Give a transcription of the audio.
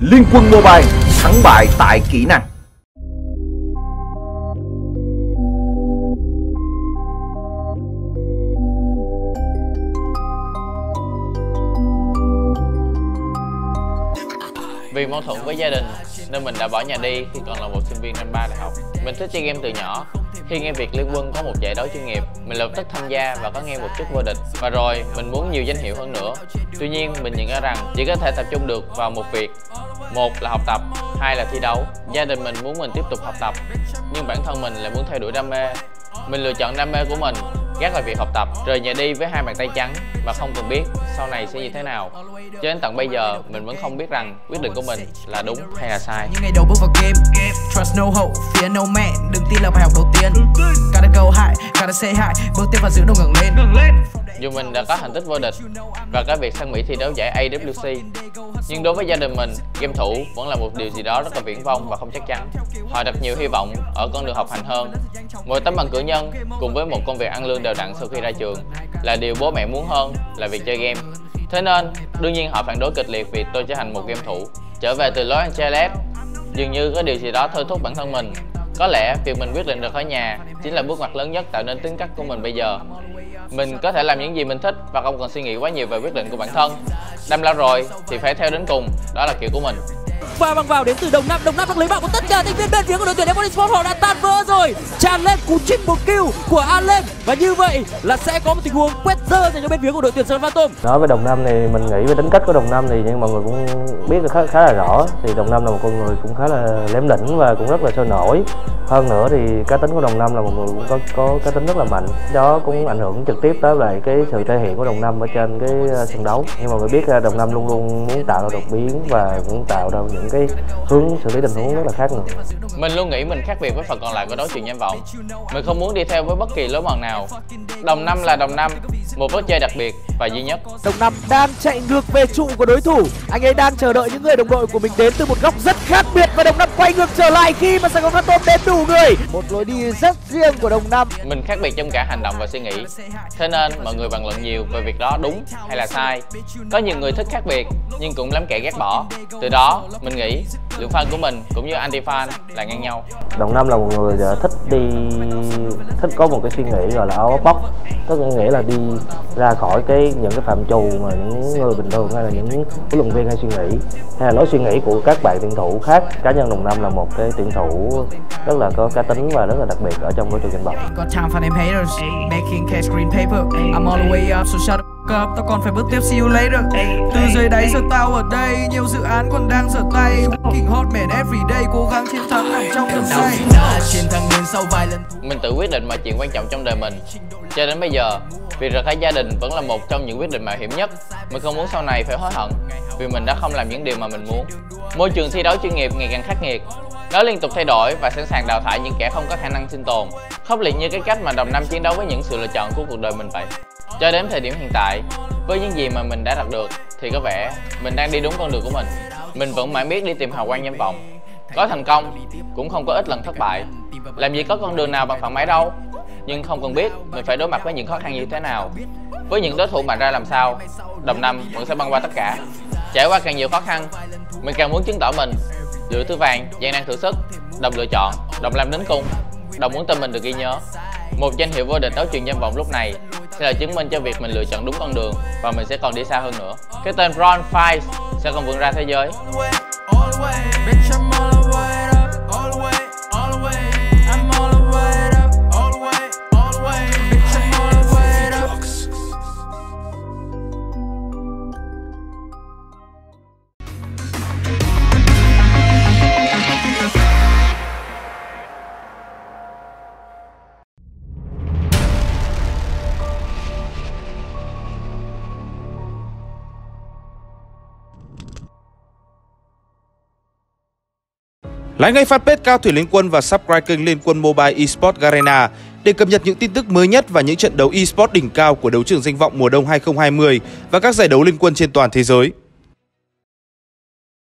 Liên quân Mobile thắng bại tại kỹ năng. Vì mâu thuẫn với gia đình nên mình đã bỏ nhà đi khi còn là một sinh viên năm ba đại học. Mình thích chơi game từ nhỏ. Khi nghe việc Liên Quân có một giải đấu chuyên nghiệp, mình lập tức tham gia và có nghe một chút vô địch. Và rồi mình muốn nhiều danh hiệu hơn nữa. Tuy nhiên mình nhận ra rằng chỉ có thể tập trung được vào một việc. Một là học tập, hai là thi đấu. Gia đình mình muốn mình tiếp tục học tập, nhưng bản thân mình lại muốn theo đuổi đam mê. Mình lựa chọn đam mê của mình gác lại việc học tập rời nhà đi với hai bàn tay trắng và không cần biết sau này sẽ như thế nào. Cho đến tận bây giờ mình vẫn không biết rằng quyết định của mình là đúng hay là sai. Những ngày đầu bước vào game trust no hope fear no man. Đừng tin là bài học đầu tiên. Gotta go high gotta say hi. Bước tiếp và giữ đầu ngẩng lên dù mình đã có thành tích vô địch và có việc sang Mỹ thi đấu giải AWC nhưng đối với gia đình mình, game thủ vẫn là một điều gì đó rất là viễn vông và không chắc chắn. Họ đặt nhiều hy vọng ở con đường học hành hơn. Một tấm bằng cử nhân cùng với một công việc ăn lương đều đặn sau khi ra trường là điều bố mẹ muốn hơn là việc chơi game. Thế nên, đương nhiên họ phản đối kịch liệt việc tôi trở thành một game thủ, trở về từ Los Angeles. Dường như có điều gì đó thôi thúc bản thân mình. Có lẽ việc mình quyết định rời khỏi nhà chính là bước ngoặt lớn nhất tạo nên tính cách của mình bây giờ mình có thể làm những gì mình thích và không cần suy nghĩ quá nhiều về quyết định của bản thân. Đâm lao rồi thì phải theo đến cùng. Đó là kiểu của mình và bằng vào đến từ đồng nam. Đồng nam đang lấy bạo của tất cả thành viên bên phía của đội tuyển F1 họ đã tan vỡ rồi. Tràn lên cú triple kill của Allen. Và như vậy là sẽ có một tình huống quét dơ dành cho bên phía của đội tuyển Sơn Phantom. Nói với đồng nam thì mình nghĩ về tính cách của đồng nam thì nhưng mọi người cũng biết khá khá là rõ. Thì đồng nam là một con người cũng khá là lém lĩnh và cũng rất là sôi nổi. Hơn nữa thì cá tính của đồng nam là một người cũng có có cá tính rất là mạnh. Đó cũng ảnh hưởng trực tiếp tới lại cái sự thể hiện của đồng nam ở trên cái ờ, sân đấu. Nhưng mà người biết ờ, đồng nam luôn luôn muốn tạo ra đột biến và cũng tạo ra những cái hướng xử lý tình huống rất là khác nữa. Mình luôn nghĩ mình khác biệt với phần còn lại của đấu trường danh vọng. Mình không muốn đi theo với bất kỳ lối mòn nào. Đồng năm là đồng năm một lối chơi đặc biệt và duy nhất. Đồng năm đang chạy ngược về trụ của đối thủ. Anh ấy đang chờ đợi những người đồng đội của mình đến từ một góc rất khác biệt và đồng năm quay ngược trở lại khi mà sài gòn phantom đến đủ người. Một lối đi rất riêng của đồng năm. Mình khác biệt trong cả hành động và suy nghĩ. Thế nên mọi người bàn luận nhiều về việc đó đúng hay là sai. Có nhiều người thích khác biệt nhưng cũng lắm kẻ ghét bỏ. Từ đó mình nghĩ lượng fan của mình cũng như anti fan là ngang nhau. Đồng năm là một người thích đi thích có một cái suy nghĩ gọi là out of box. Tức nghĩa là đi ra khỏi cái những cái phạm trù mà những người bình thường hay là những huấn luyện viên hay suy nghĩ hay là lối suy nghĩ của các bạn tuyển thủ khác. Cá nhân đồng năm là một cái tuyển thủ rất là có cá tính và rất là đặc biệt ở trong môi trường tranh bóng. Up. Tao còn phải bước tiếp see you later. Từ dưới đáy giờ tao ở đây Nhiều dự án còn đang dở tay. King hot man every day Cố gắng chiến thắng nằm trong đêm say. Chiến thắng đến sau vài lần Mình tự quyết định mọi chuyện quan trọng trong đời mình. Cho đến bây giờ Việc rời khỏi gia đình vẫn là một trong những quyết định mạo hiểm nhất. Mình không muốn sau này phải hối hận Vì mình đã không làm những điều mà mình muốn. Môi trường thi đấu chuyên nghiệp ngày càng khắc nghiệt. Nó liên tục thay đổi và sẵn sàng đào thải những kẻ không có khả năng sinh tồn. Khốc liệt như cái cách mà đồng năm chiến đấu với những sự lựa chọn của cuộc đời mình vậy cho đến thời điểm hiện tại, với những gì mà mình đã đạt được Thì có vẻ mình đang đi đúng con đường của mình. Mình vẫn mãi biết đi tìm hào quang danh vọng. Có thành công, cũng không có ít lần thất bại. Làm gì có con đường nào bằng phẳng mãi đâu. Nhưng không cần biết mình phải đối mặt với những khó khăn như thế nào. Với những đối thủ mạnh ra làm sao Đồng năm vẫn sẽ băng qua tất cả. Trải qua càng nhiều khó khăn Mình càng muốn chứng tỏ mình. Lựa thứ vàng gian nan thử sức. Đồng lựa chọn đồng làm đến cùng. Đồng muốn tên mình được ghi nhớ. Một danh hiệu vô địch đấu trường danh vọng lúc này sẽ là chứng minh cho việc mình lựa chọn đúng con đường và mình sẽ còn đi xa hơn nữa. Cái tên Ron Fies sẽ còn vươn ra thế giới. Like ngay fanpage Cao Thủy Liên Quân và subscribe kênh Liên Quân Mobile Esports Garena để cập nhật những tin tức mới nhất và những trận đấu esports đỉnh cao của đấu trường danh vọng mùa đông 2020 và các giải đấu liên quân trên toàn thế giới.